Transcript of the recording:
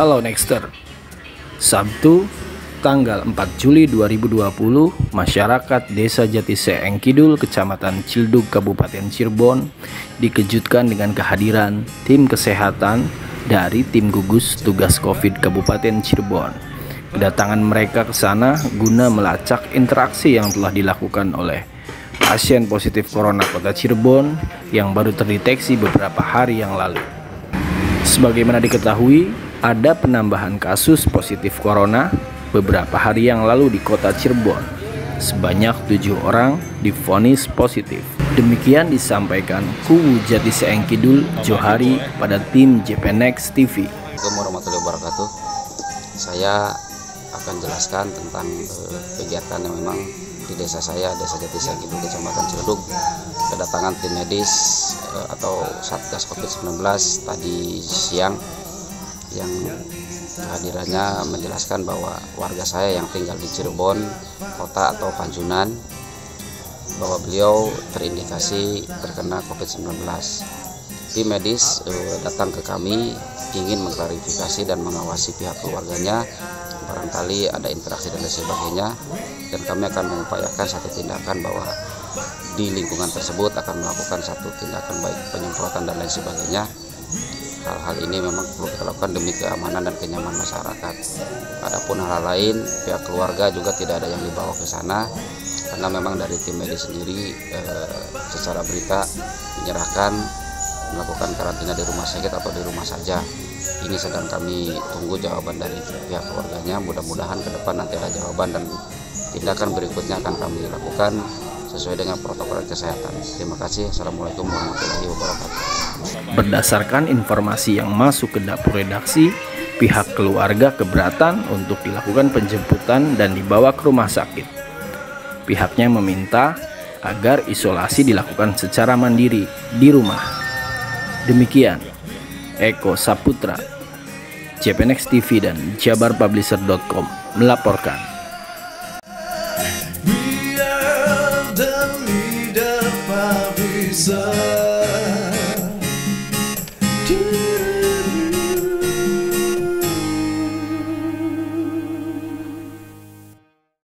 Halo Nexter Sabtu tanggal 4 Juli 2020 Masyarakat Desa Jatiseeng Kidul Kecamatan Cildug Kabupaten Cirebon dikejutkan dengan kehadiran tim kesehatan dari tim gugus tugas COVID Kabupaten Cirebon Kedatangan mereka ke sana guna melacak interaksi yang telah dilakukan oleh pasien positif corona kota Cirebon yang baru terdeteksi beberapa hari yang lalu. Sebagaimana diketahui, ada penambahan kasus positif corona beberapa hari yang lalu di kota Cirebon. Sebanyak tujuh orang difonis positif. Demikian disampaikan Kuwu Jati Seeng Kidul Johari pada tim JPNX TV. Assalamualaikum warahmatullahi wabarakatuh. Saya akan jelaskan tentang eh, kegiatan yang memang di desa saya, Desa Jatisa Kidul, Kecamatan Ciledug, kedatangan tim medis eh, atau Satgas COVID-19 tadi siang yang kehadirannya menjelaskan bahwa warga saya yang tinggal di Cirebon, kota atau Panjunan, bahwa beliau terindikasi terkena COVID-19. Tim medis eh, datang ke kami ingin mengklarifikasi dan mengawasi pihak keluarganya. Barangkali ada interaksi dan lain sebagainya. Dan kami akan mengupayakan satu tindakan bahwa di lingkungan tersebut akan melakukan satu tindakan baik penyemprotan dan lain sebagainya hal-hal ini memang perlu kita lakukan demi keamanan dan kenyamanan masyarakat. Adapun hal-hal lain pihak keluarga juga tidak ada yang dibawa ke sana karena memang dari tim medis sendiri eh, secara berita menyerahkan melakukan karantina di rumah sakit atau di rumah saja. Ini sedang kami tunggu jawaban dari pihak keluarganya. Mudah-mudahan ke depan nanti ada jawaban dan tindakan berikutnya akan kami lakukan sesuai dengan protokol kesehatan. Terima kasih. Assalamualaikum warahmatullahi wabarakatuh Berdasarkan informasi yang masuk ke dapur redaksi, pihak keluarga keberatan untuk dilakukan penjemputan dan dibawa ke rumah sakit. Pihaknya meminta agar isolasi dilakukan secara mandiri di rumah. Demikian, Eko Saputra, JPNX TV dan jabarpublisher.com melaporkan.